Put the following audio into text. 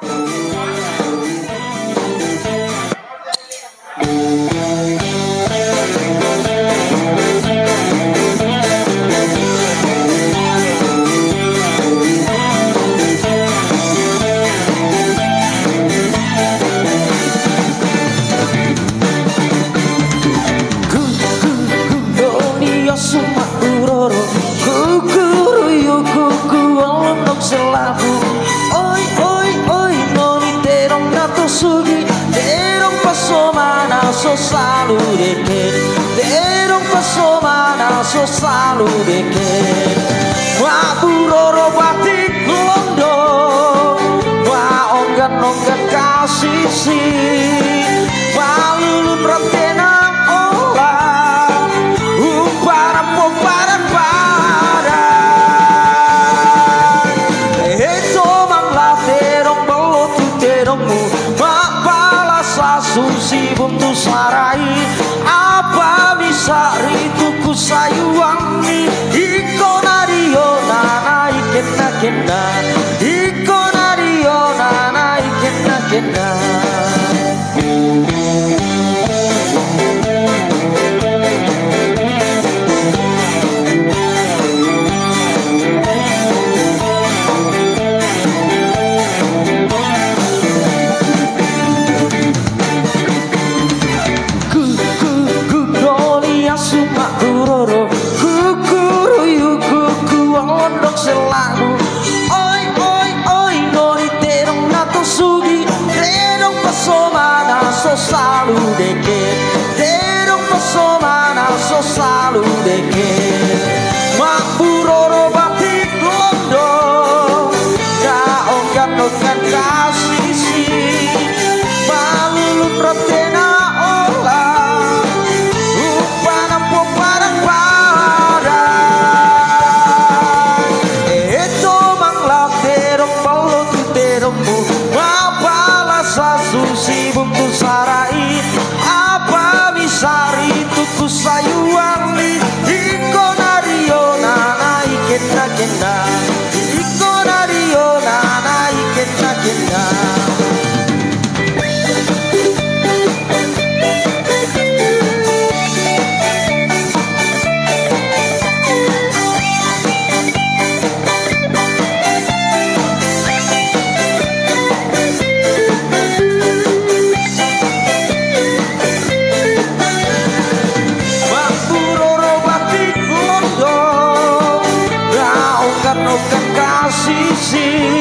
Thank. salude che Te non passo ma non so salude che いわこなりよならいけたけた」so sorry they apa misari sayuang li? Ikonario na ikenda kenda exigir.